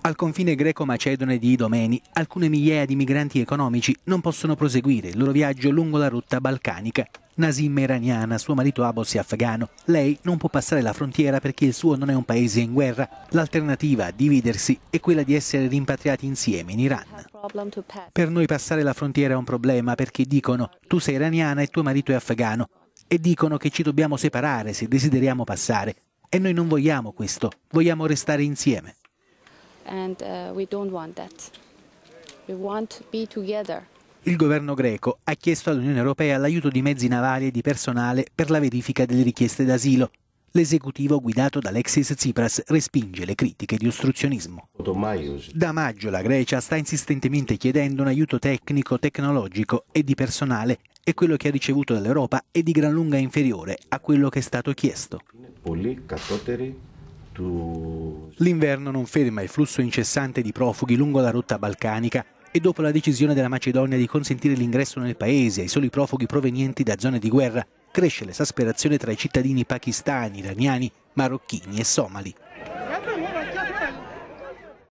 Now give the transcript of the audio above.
Al confine greco-macedone di Idomeni, alcune migliaia di migranti economici non possono proseguire il loro viaggio lungo la rotta balcanica. Nasim è iraniana, suo marito Abos è afgano. Lei non può passare la frontiera perché il suo non è un paese in guerra. L'alternativa a dividersi è quella di essere rimpatriati insieme in Iran. Per noi passare la frontiera è un problema perché dicono tu sei iraniana e tuo marito è afgano e dicono che ci dobbiamo separare se desideriamo passare. E noi non vogliamo questo, vogliamo restare insieme and uh, we don't want that. We want to be together. Il governo greco ha chiesto all'Unione Europea l'aiuto di mezzi navali e di personale per la verifica delle richieste d'asilo. L'esecutivo guidato da Alexis Tsipras respinge le critiche di ostruzionismo. Da maggio la Grecia sta insistentemente chiedendo un aiuto tecnico, tecnologico e di personale e quello che ha ricevuto dall'Europa è di gran lunga inferiore a quello che è stato chiesto. L'inverno non ferma il flusso incessante di profughi lungo la rotta balcanica e dopo la decisione della Macedonia di consentire l'ingresso nel paese ai soli profughi provenienti da zone di guerra, cresce l'esasperazione tra i cittadini pakistani, iraniani, marocchini e somali.